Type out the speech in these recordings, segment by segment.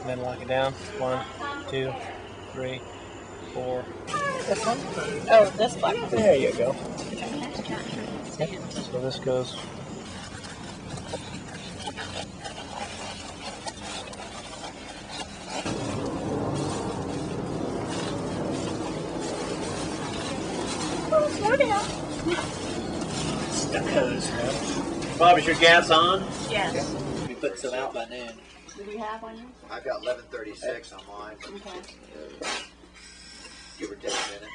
and then lock it down. One, two, three, four. This one? Oh, this one. There you go. So this goes. Oh, slow down. Stuckos. Bob, is your gas on? Yes. We put some out by noon. Do you have one? I've got eleven thirty-six on mine, Okay. give or take a minute.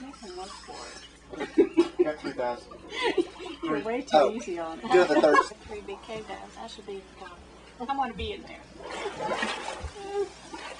Mason look for it. Got three thousand. You're way too Oh. easy on it. Doing the third. Three big K down. That should be fun. I want to be in there.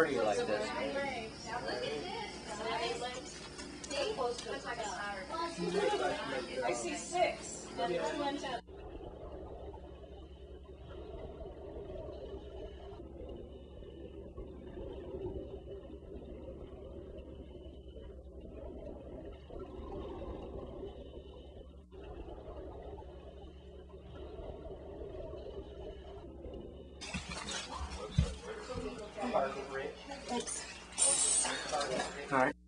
Pretty like this. I see six. All right.